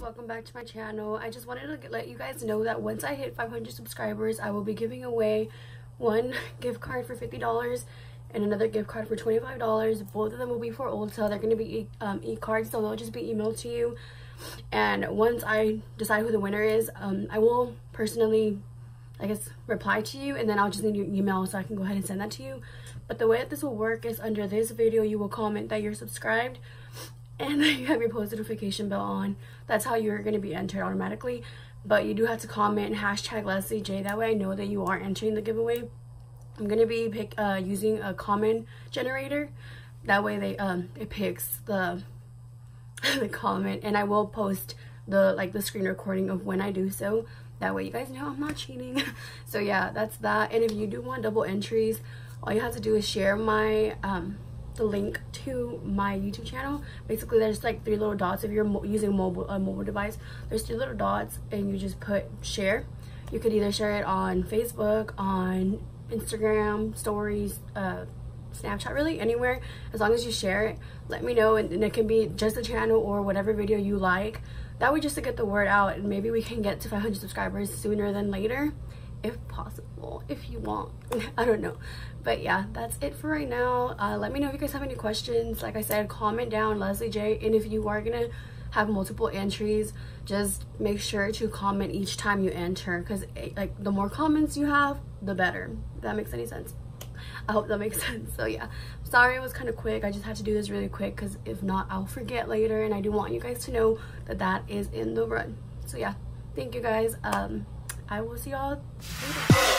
welcome back to my channel. I just wanted to let you guys know that once i hit 500 subscribers i will be giving away one gift card for 50 dollars and another gift card for 25 dollars. Both of them will be for ulta they're going to be um, e-cards so they'll just be emailed to you. And once i decide who the winner is um, i will personally i guess reply to you and then i'll just need your email so i can go ahead and send that to you. But the way that this will work is under this video you will comment that you're subscribed and you have your post notification bell on. That's how you're going to be entered automatically. But you do have to comment hashtag Leslie J. That way I know that you are entering the giveaway. I'm going to be pick, uh, using a comment generator. That way they um, it picks the, the comment. And I will post the like the screen recording of when I do so. That way you guys know I'm not cheating. so yeah, that's that. And if you do want double entries, all you have to do is share my... Um, the link to my YouTube channel. Basically, there's like three little dots. If you're using mobile a mobile device, there's three little dots, and you just put share. You could either share it on Facebook, on Instagram, stories, uh, Snapchat, really anywhere. As long as you share it, let me know, and, and it can be just the channel or whatever video you like. That way, just to get the word out, and maybe we can get to 500 subscribers sooner than later if possible if you want. I don't know. But yeah that's it for right now. Uh, let me know if you guys have any questions. Like i said comment down leslie j. And if you are gonna have multiple entries just make sure to comment each time you enter. Because eh, like the more comments you have the better. If that makes any sense? I hope that makes sense. So yeah. Sorry it was kind of quick. I just had to do this really quick because if not i'll forget later. And i do want you guys to know that that is in the run. So yeah. Thank you guys. Um I will see y'all later.